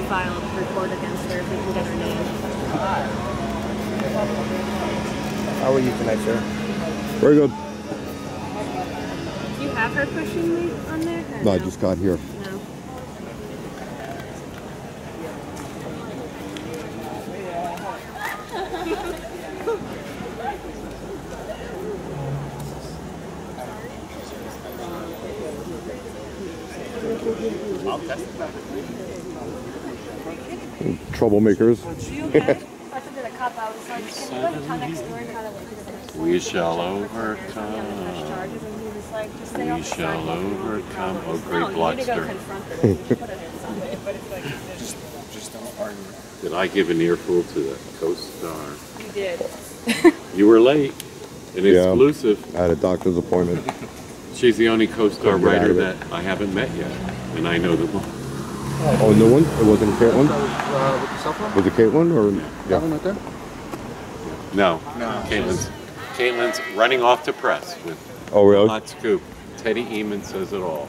think I might want to file a report against her if we can get her name. How are you tonight, sir? Very good. Do you have her pushing me on there? or No, I just got here. No. Troublemakers. I took the cop out. So like, can you like come next door and kind of like We shall overcome. charges? And he was like, just We shall overcome. Oh, great you need to go Blockster. confront her. Put it inside. Just don't argue. Did I give an earful to the co-star? You did. You were late. An Yeah. exclusive. I had a doctor's appointment. She's the only co-star Couldn't get out writer that I haven't met yet, and I know the one. Oh, a new one? It wasn't Caitlin? Uh, with the cell phone? Was it Caitlin or? That one Yeah. right there? No, No. Caitlin's. Caitlin's running off to press with Oh, really? hot scoop. Teddy Eamon says it all.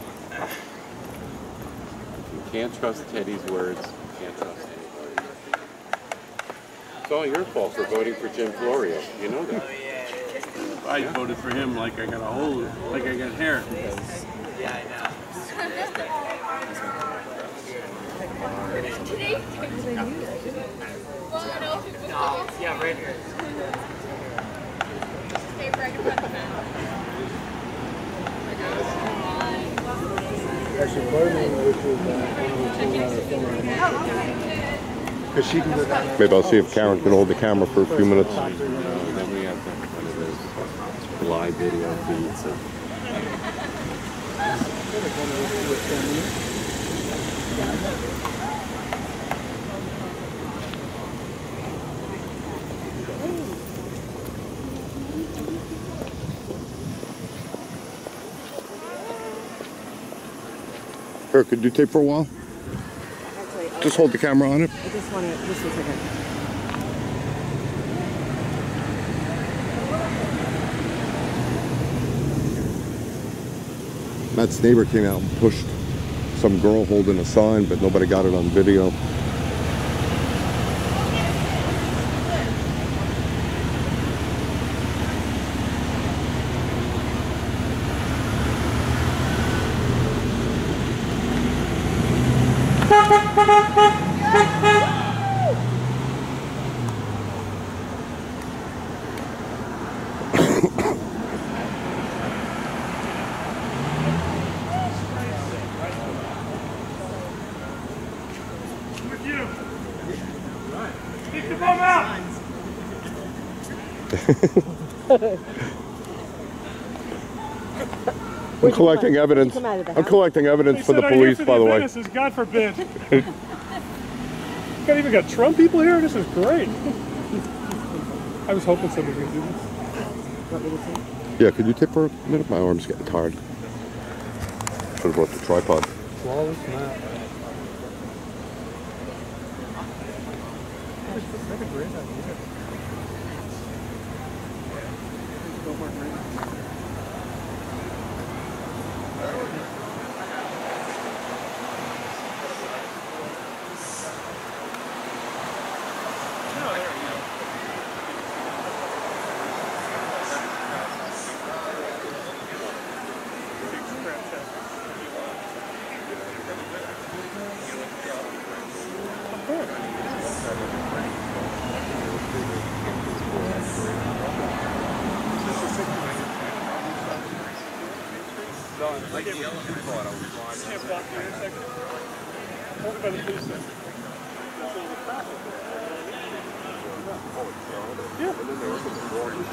You can't trust Teddy's words. You can't trust anybody. It's all your fault for voting for Jim Florio. You know that. I voted for him like I got a hold, like I got hair. Yeah, right here. Stay right in. Actually, Courtney, which is, uh, there. Maybe I'll see if Karen can hold the camera for a few minutes. No, then we have the- one of those live video feeds. Here, could you tape for a while? Just hold the camera on it. I just want to, just a second. Matt's neighbor came out and pushed some girl holding a sign, but nobody got it on video. I'm collecting evidence. I'm collecting evidence for the police, for by the way. This is God forbid. got even got Trump people here. This is great. I was hoping somebody could do this. Yeah, could you tip for a minute? My arm's getting tired. Should have brought the tripod. Flawless map. That's a great idea. work right now. open then there was a warning.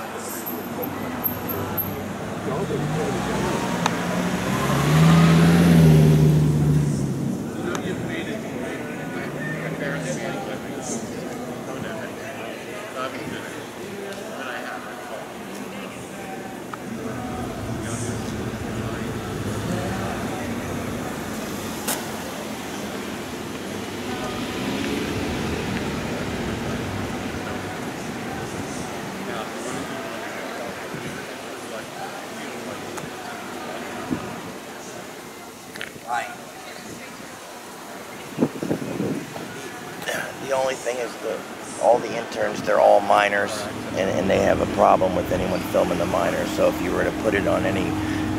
Interns, they're all minors, and, and they have a problem with anyone filming the minors. So if you were to put it on any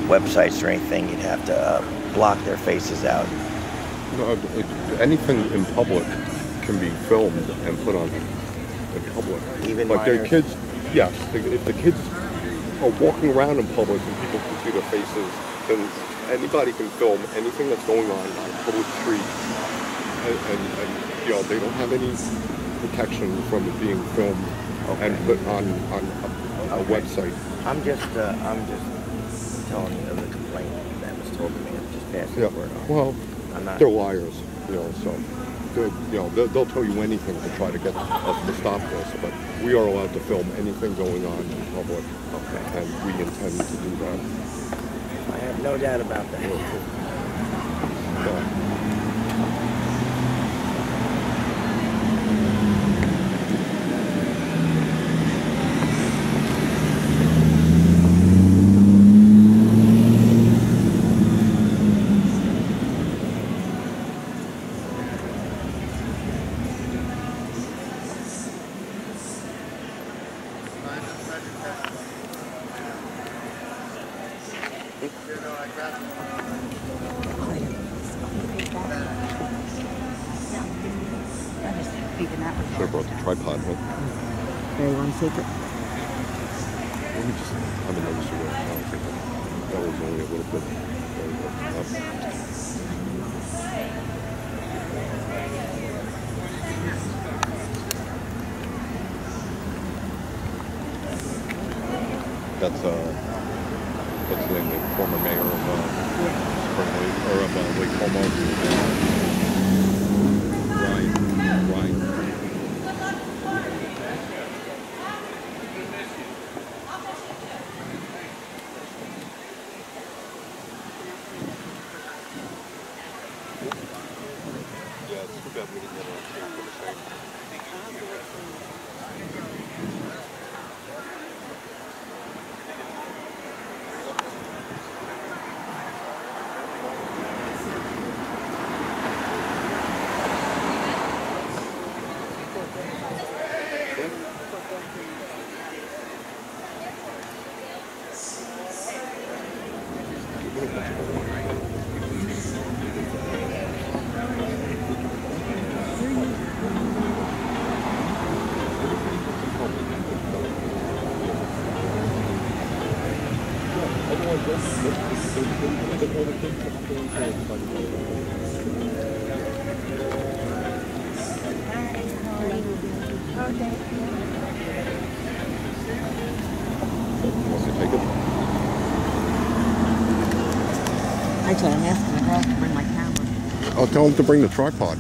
websites or anything, you'd have to uh, block their faces out. No, it- anything in public can be filmed and put on in public. Even But they're kids, yes. If the kids are walking around in public and people can see their faces, then anybody can film anything that's going on on public street. And, and, and you know, they don't have any protection from it being filmed and put on, on a, a Okay. website. I'm just, uh, I'm just telling you the complaint that was told to me. I'm just passing Yeah, the word on. well, I'm not. they're liars, you know, so, they're, you know, they'll, they'll tell you anything to try to get us to stop this, but we are allowed to film anything going on in public, Okay. and we intend to do that. I have no doubt about that. So, tell him to bring the tripod.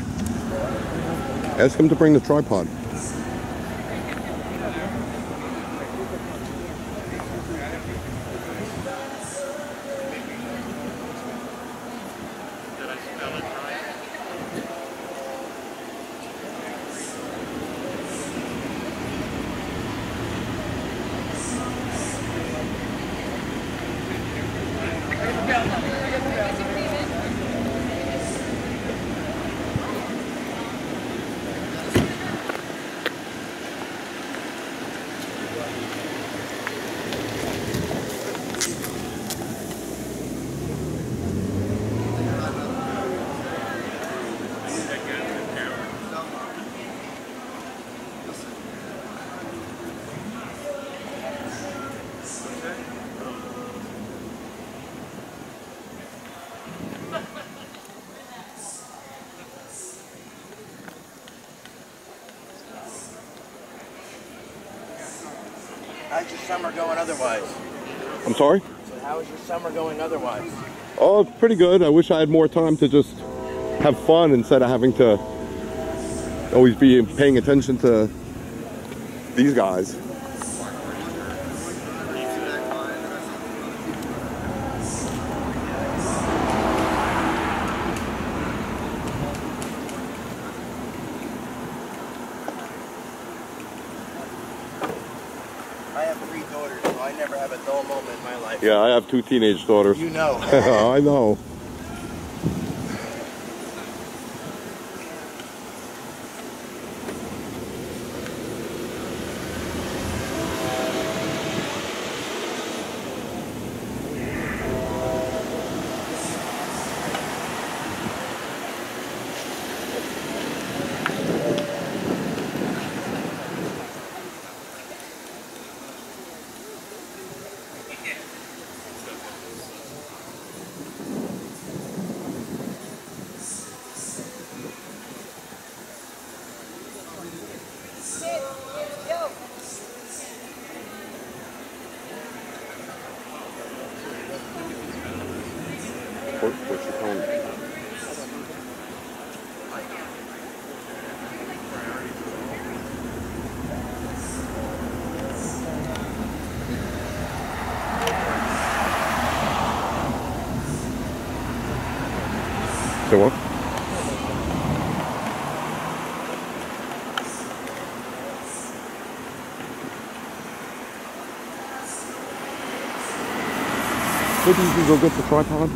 Ask him to bring the tripod. How's your summer going otherwise? I'm sorry? So how is your summer going otherwise? Oh, pretty good. I wish I had more time to just have fun instead of having to always be paying attention to these guys. I have three daughters, so I never have a dull moment in my life. Yeah, I have two teenage daughters. You know. I know. What, what's she telling me? Say what? Maybe you can go get the tripod?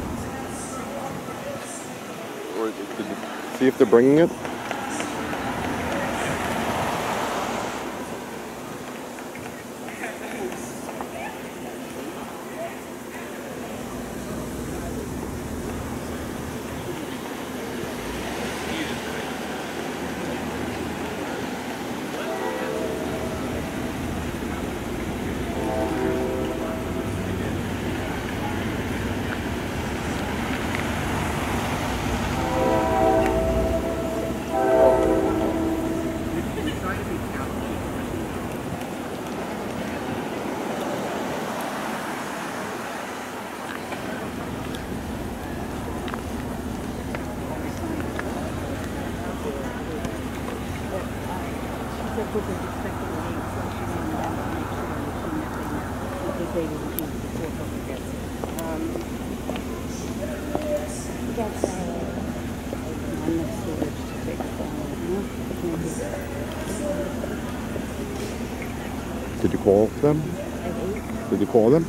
Or see if they're bringing it? Did you call them? Did you call them?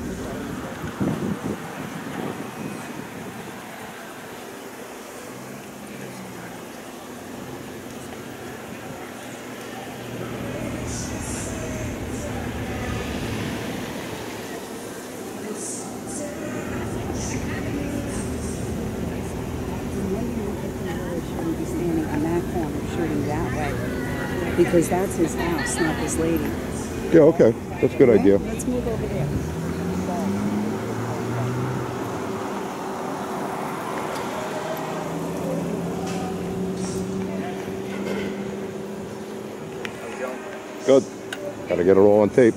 shouldn't be standing on that corner shooting that way. Because that's his house, not this lady. Yeah, okay. That's a good Right? idea. Let's move over there. Good. Gotta get it all on tape.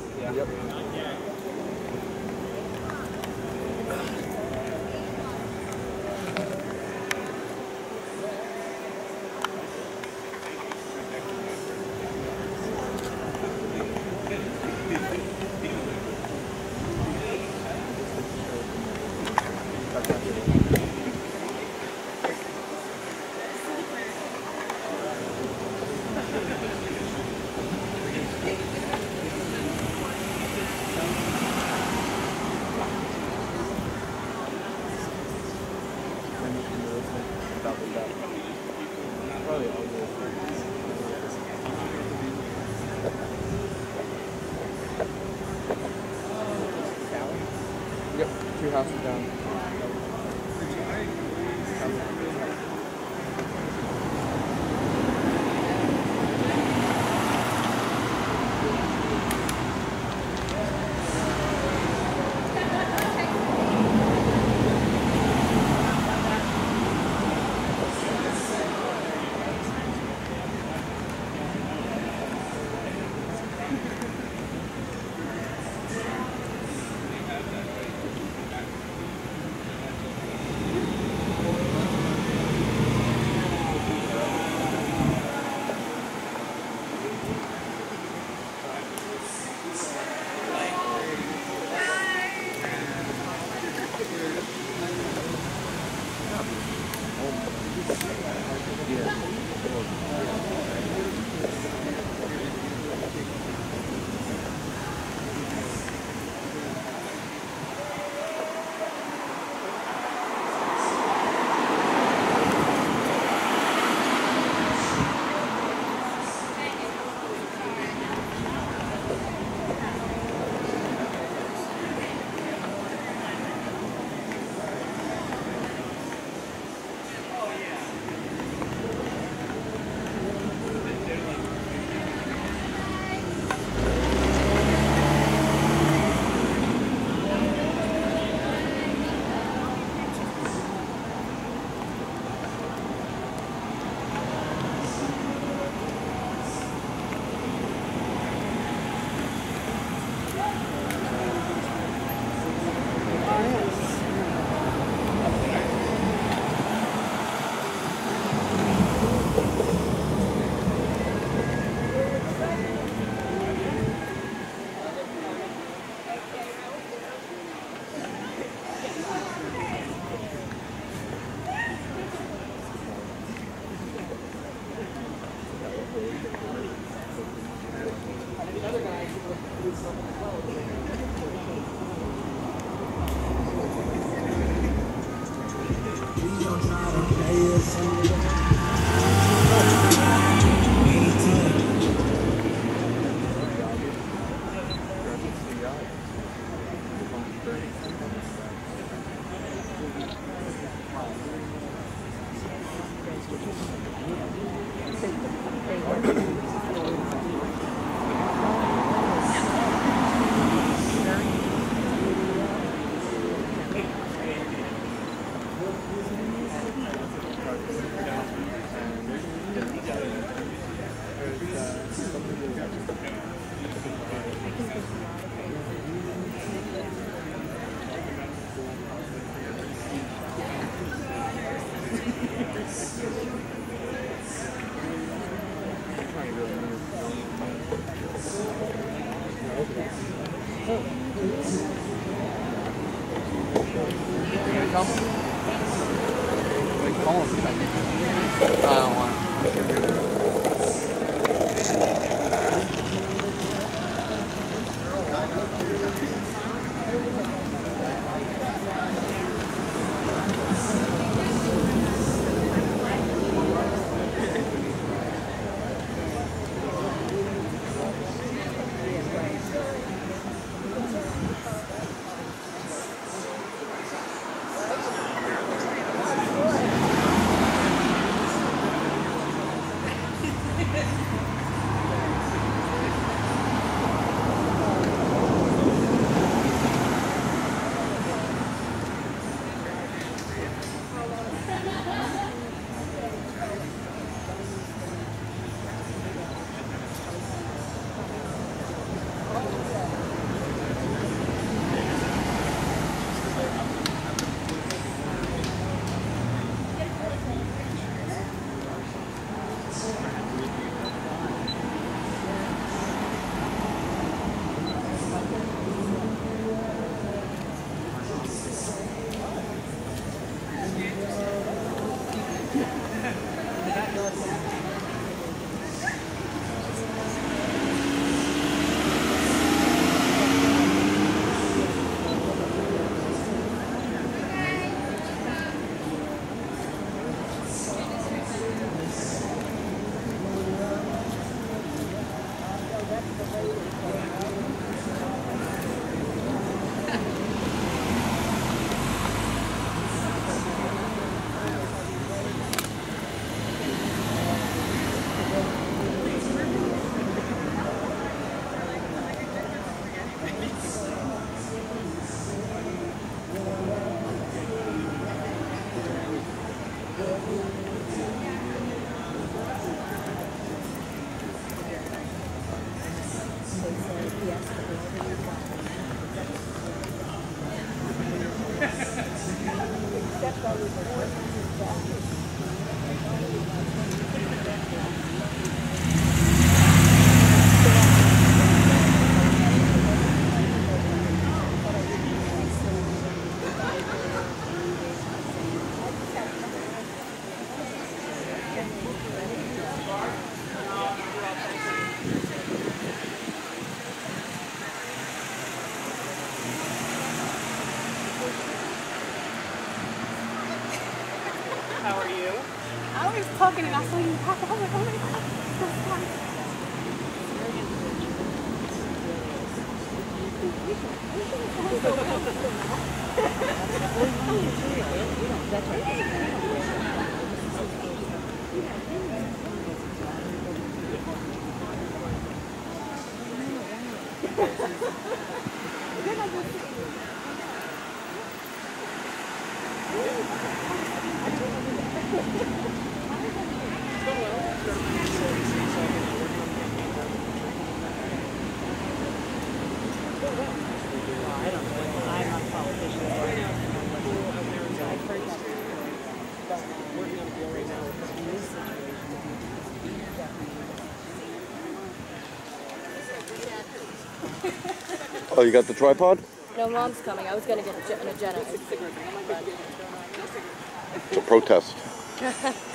How I was talking and I saw you pop up. I was like, oh my god, that's fun. Oh, you got the tripod? No, mom's coming. I was gonna get an agenda. It's a protest.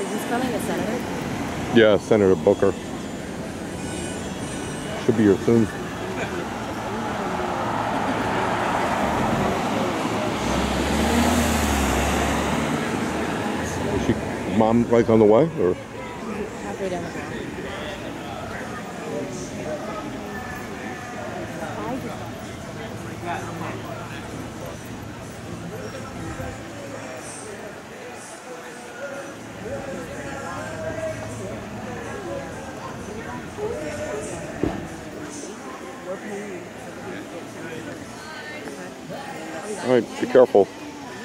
Is he coming, the senator? Yeah, Senator Booker. Should be here soon. Is she mom like on the way or Halfway down the block. Right, be careful.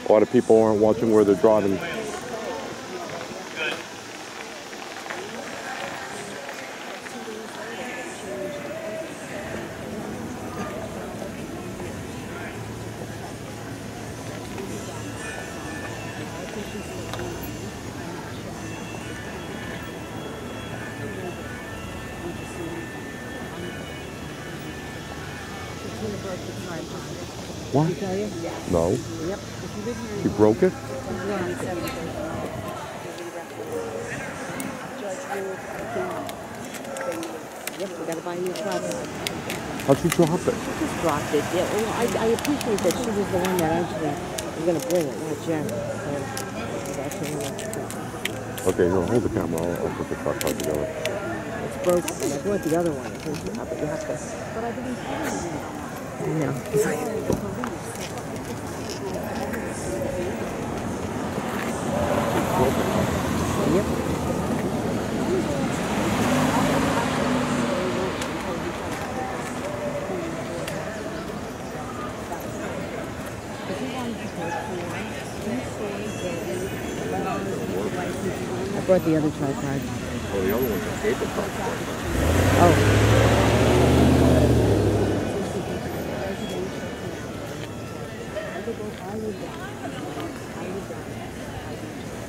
A lot of people aren't watching where they're driving. How'd she drop it? Just dropped it. Yeah, well, I, I appreciate that she was the one that actually was gonna bring it, not Jen. So, she's actually the one to do it. Okay, no, hold the camera. I'll, I'll put the tripod together. It's broken, and I brought the other one. You have, but you have to. But I didn't No. Yep. Brought the other tripod. Oh, the other one's a paper tripod. Oh.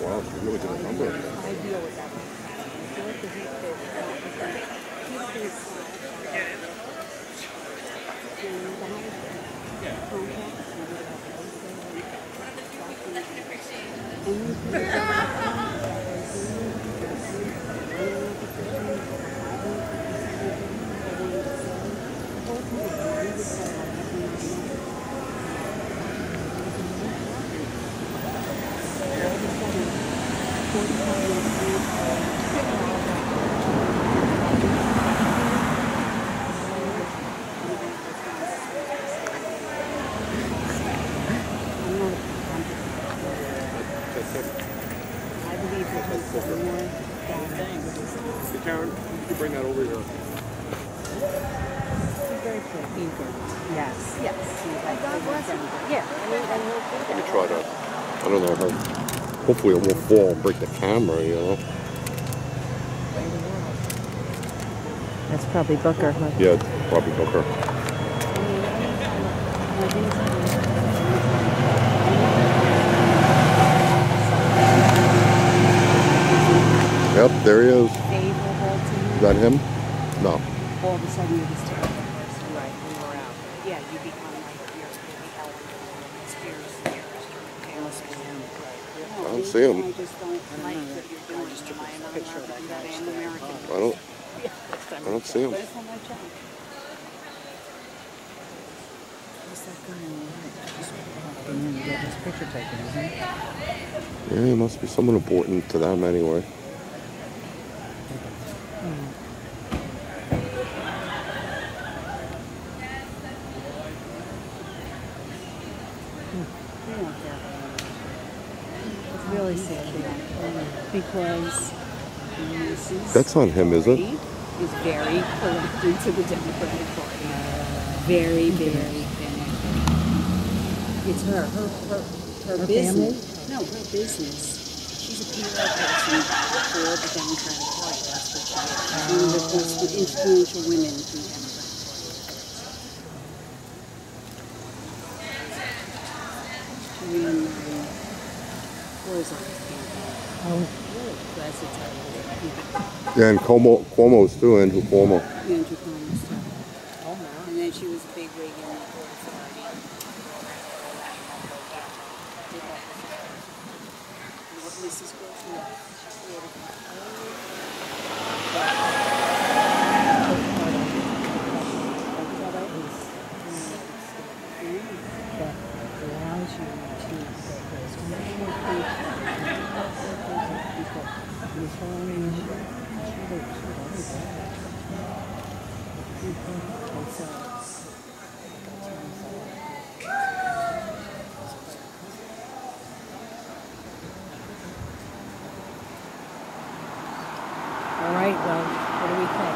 Wow, she really did a number of them believe that he's got more Hey, Karen, you can bring that over here. He's very eager. Yes. Yes. God bless him. Yeah. I mean, and he'll do Let me that. try that. I don't know how. Hopefully it won't fall and break the camera, you know? That's probably Booker, huh? Yeah, it's probably Booker. Yep, there he is. Is that him? No. All of a sudden you're this terrible person. Right. When we're out. Yeah, you become like you're maybe Ellen conspiracy theorist or I don't see him. I just don't like what you're doing. Am I another picture of that guy? American. I don't. I don't see him. But it's on my channel. Who's that guy on the right? Just walking in and getting his picture taken, isn't he? Yeah, he must be someone important to them anyway. We don't care. It's really sad because Mrs. That's on him, is it? Reed very connected to the Democratic Party. Very, very connected. It's her, her, her, her, Her business. No, her business. She's a PR person for the Democratic Party. That's what she is. One of the most influential women in the Democratic Party. She ran, um, what is it? Yeah, and Cuomo, Cuomo's too, Andrew Cuomo. Andrew Cuomo's too. And then she was a big wig in the Port Authority. Mrs. Grossman. All right, Well, What do we think?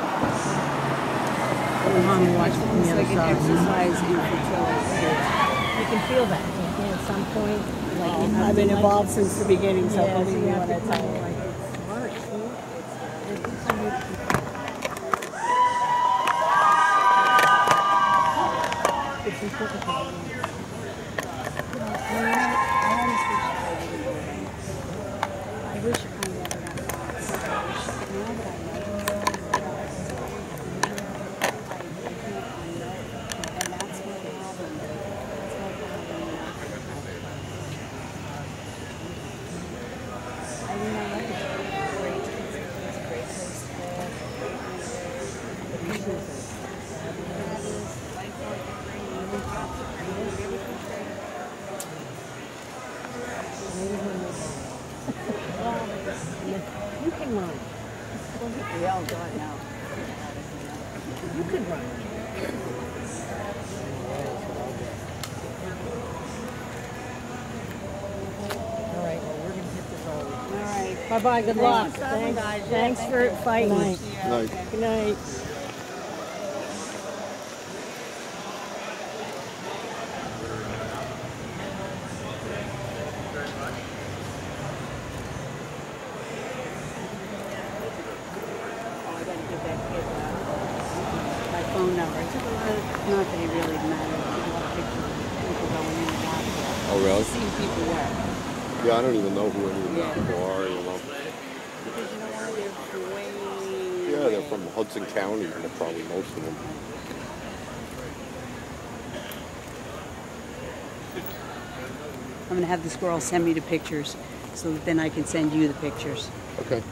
We're Well, Mom watch from the other side. It's like an Exercise in infertility. You can feel that. You can at some point. I've been involved since the beginning, so yeah, believe me when I. Bye bye. Good luck. Thanks, Thanks for fighting. Good night. Good night. Hudson County, probably most of them. I'm going to have this girl send me the pictures so that then I can send you the pictures. Okay.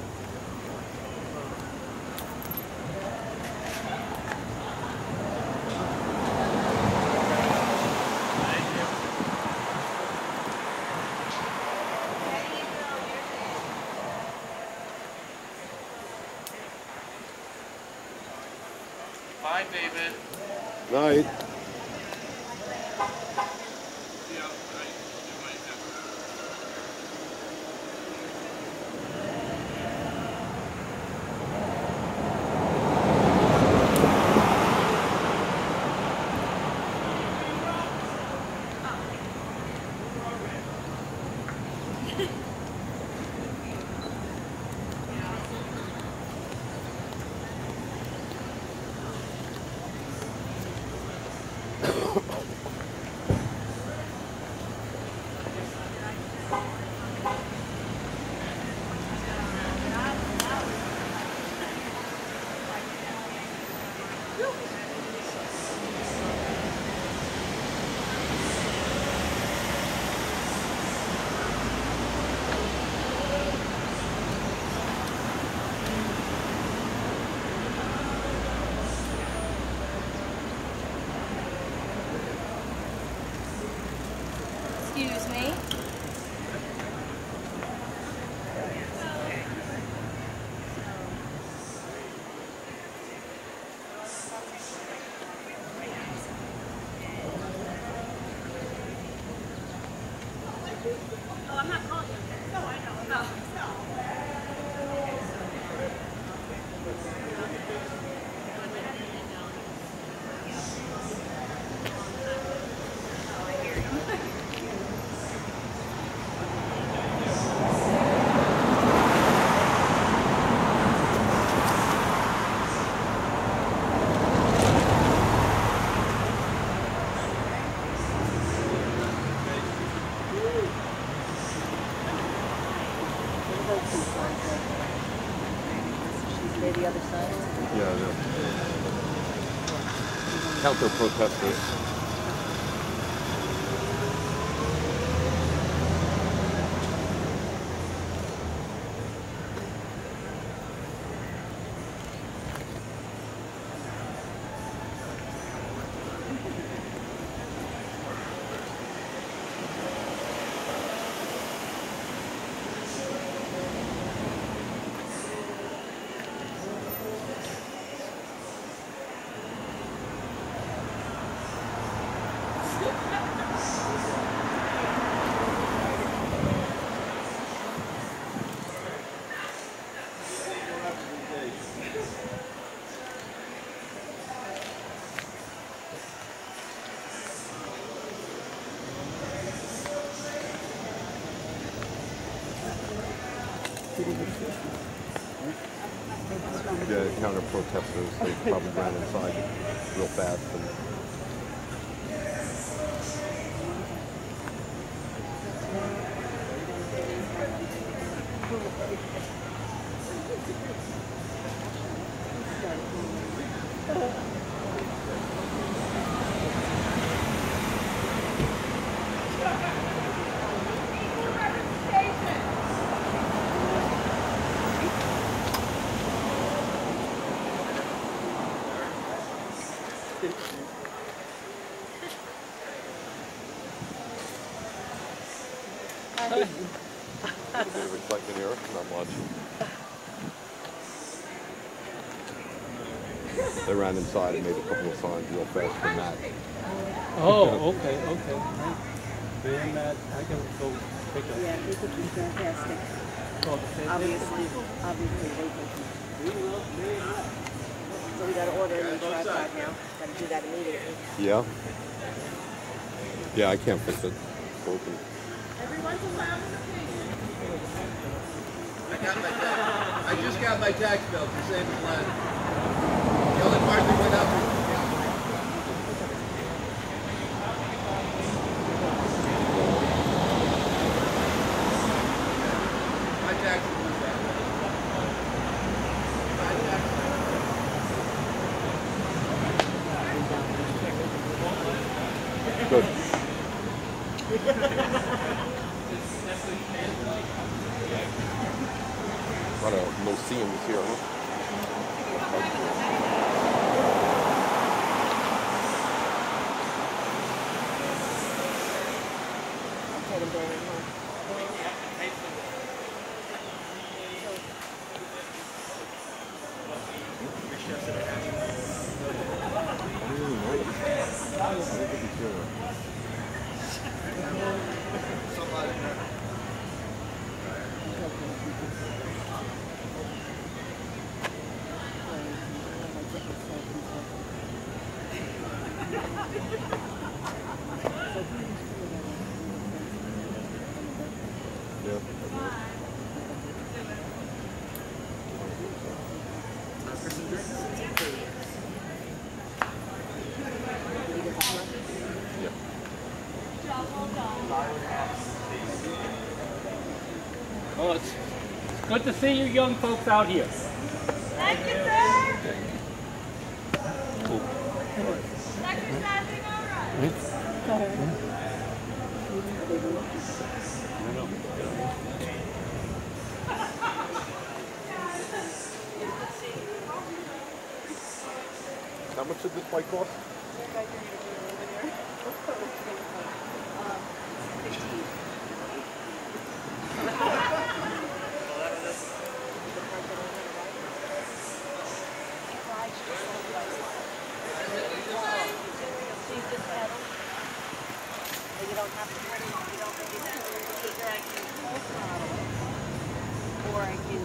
Excuse me. counter-protesters. Protesters, they probably ran inside real fast and a bit of excitement here, not much. They ran inside and made a couple of signs real fast for that. Oh, okay, okay. Right. Then that, I can go pick up. Yeah, they think he's fantastic. Oh, Obviously, obviously they think he's. So we gotta order a new tripod now. Gotta do that immediately. Yeah? Yeah, I can't fix it. It's broken. I just got my tax bill for same as last. The only part that went up It's, it's good to see you young folks out here. Thank you, sir. Exercising all right. This bike cost? You don't have to put it, you don't think it's either I can full throttle it, or I can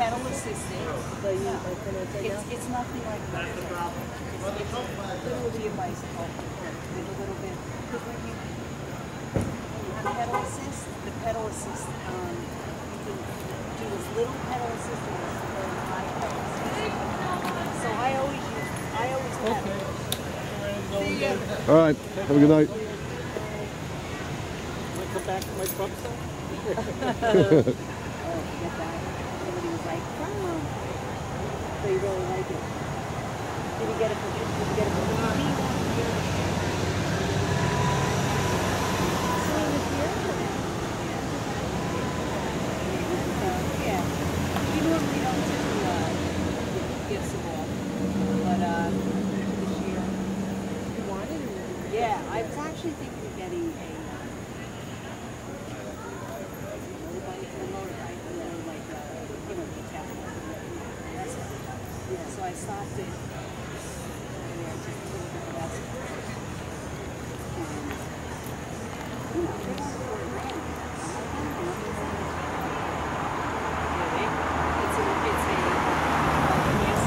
pedal assisted. So you, like, gonna take It's, out? it's nothing like that. That's the problem. It's, it's literally a bicycle with a little bit, because when you, when you have pedal assist, the pedal assist, um, you can do as little pedal assist as very high pedal assist. So I always use, I always pedal. All right. Have a good night. Come back to my truck, sir? Somebody was like. So you really like it. Did you get it from, did you get it from BP? Same as here? Yeah. We normally don't do, uh, gifts of all, but, uh, this year. You want it or? Yeah, I was actually thinking of getting a, uh, motorbike, a motorbike, you know, like, uh, you know, the tablet. Yeah, so I stopped it. Yeah, just a little bit of that. And, you know, they want four grand. Really? It's a, it's a, uh, yes.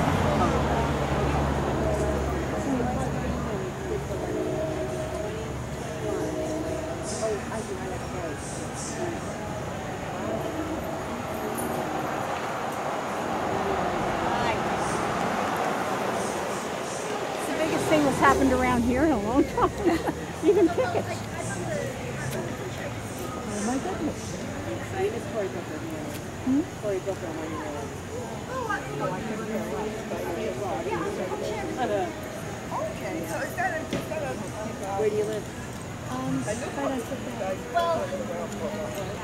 Oh, I do, I like those. anything that's happened around here in a long time. Even pickets. Oh my goodness. Same as Cory Booker. Hmm? Cory Booker when you know. I couldn't care less, but Okay, so is that a, is that a? Where do you live? Um, right on Fifth Avenue. Well,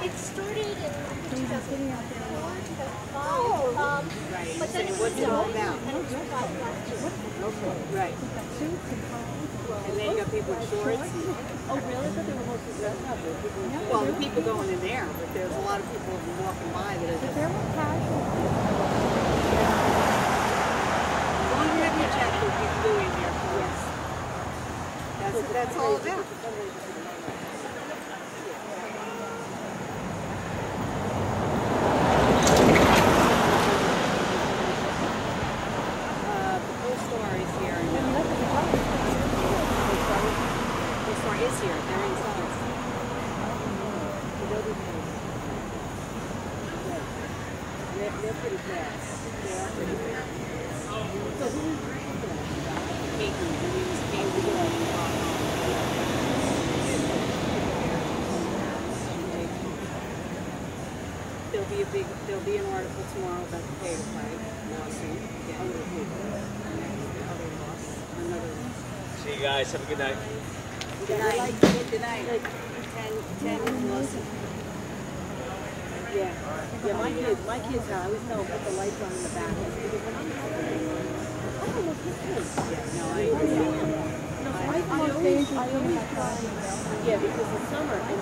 it started in 2004, 2005. Um, but then it What's was it all done. about? And it was bought last year. Right. And then you got people in shorts. Oh, really? But they were mostly dressed up. There were people in Well, the people going in there, but there's a lot of people walking by that are just. there were casual. As long as you have your jacket, you can go in there. Yes. That's that's all about. Uh, the whole store is here. The store is here. They're inside. They're, they're pretty fast. They are pretty fast. So who is Kate, her name is Kate. There'll be a big, there'll be an article tomorrow about the pay to play lawsuit. Again, other people. Another loss, another loss. See you guys. Have a good night. Good night. Good night. Is lawsuit. Yeah, yeah, my kids, my kids, now, I always tell them, put the lights on in the back. Because when I'm oh, look, his kids. Yeah, no, I agree. I, I always, I always try, yeah, because the summer, and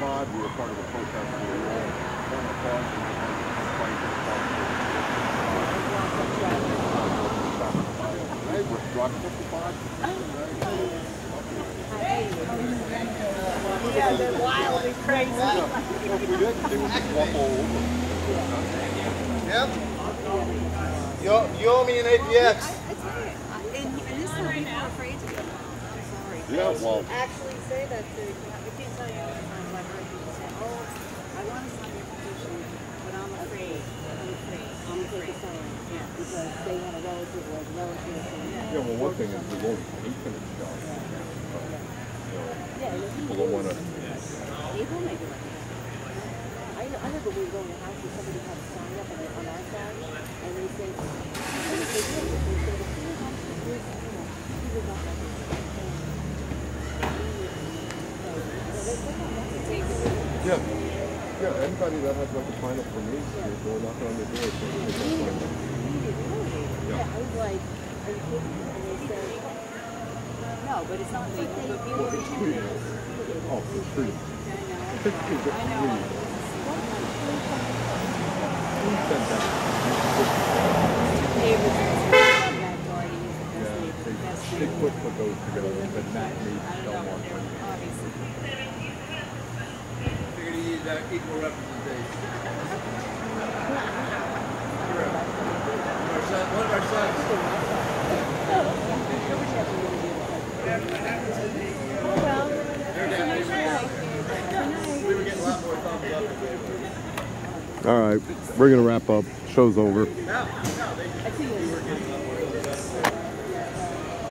1995, we were part of the protest for the war, one of the They were struck 55 Yeah, they're wild and crazy. Well, we didn't do Yep. You, you owe me an APX. And, and this time people are afraid to do it. Yeah, well. Actually say that to well, one thing is there's only eight minutes job. Yeah, People don't want to. They make it. I, know- I we going to a house and somebody had a sign up on, the, on our side, and they said, and they said, yeah, they said, if you want to do this, you know, would not like it. Yeah. Yeah, anybody that has like a sign up for me, you're going knocking on their door, so they can sign up. Yeah, I was like, are you kidding? They said, no, but it's not legal, but people are Please. Oh, for free. I know. Who said that? Neighbors in the backyard, he the best Yeah, neighbor, they, best they put, put those together, but not me, I don't don't know, want they're one. obviously. Figured he equal representation. Of our son- one of our sons. They're down there. We were getting a lot more thumbs up if they were. All right, we're gonna wrap up. Show's over.